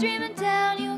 streaming down your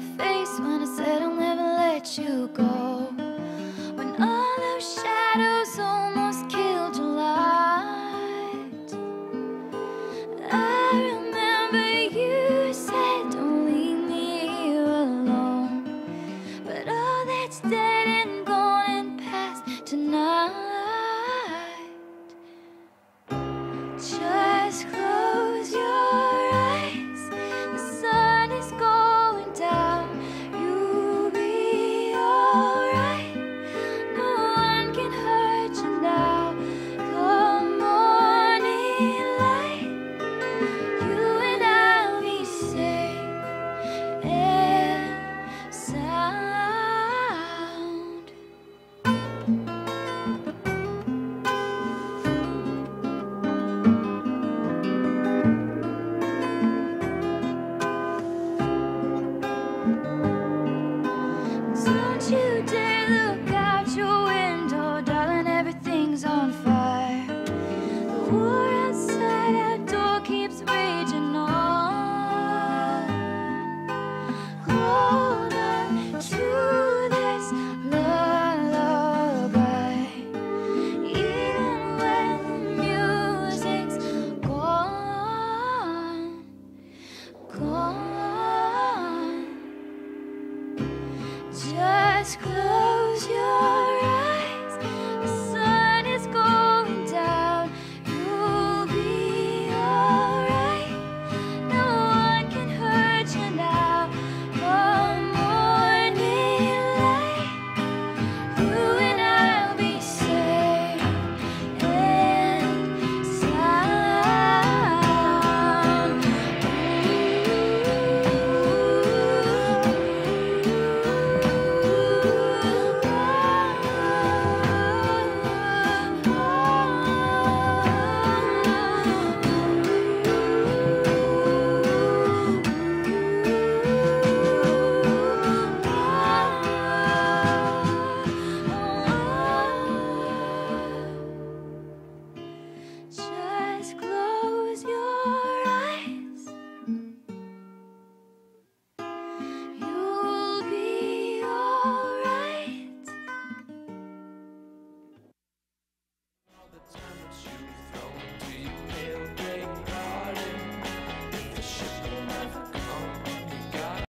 good.